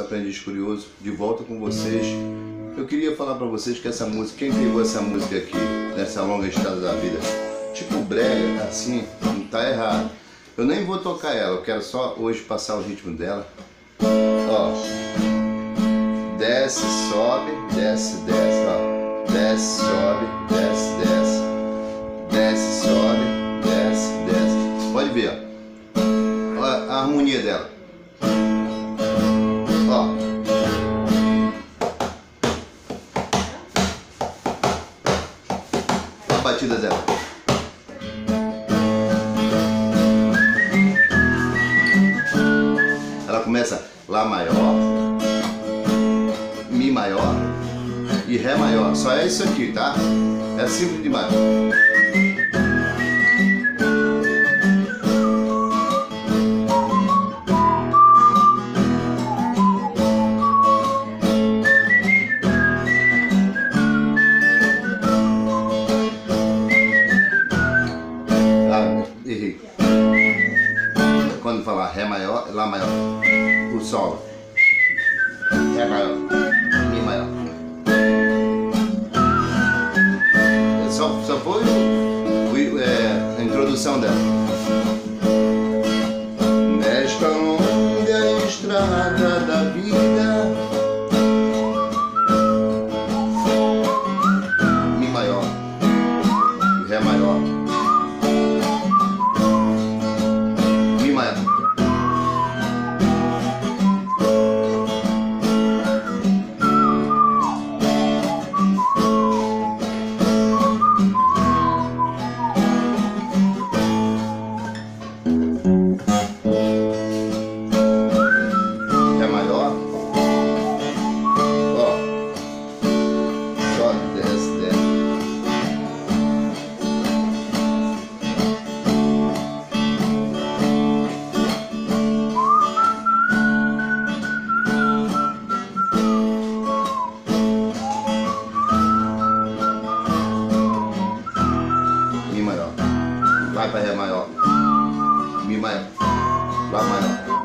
Aprendiz Curioso, de volta com vocês. Eu queria falar para vocês que essa música, quem pegou essa música aqui, nessa longa estrada da vida, tipo brega, assim, não tá errado. Eu nem vou tocar ela, eu quero só hoje passar o ritmo dela. Ó, desce, sobe, desce, desce, ó, desce, sobe, desce, desce, desce, sobe, desce, desce. Pode ver, ó, a harmonia dela. A batida dela. Ela começa Lá maior, Mi maior e Ré maior. Só é isso aqui, tá? É simples demais. Errei. Quando falar Ré maior, Lá maior, o Sol. Ré maior, Mi maior. É Só, só foi é, a introdução dela. Para Ré maior. Mi maior. Lá maior.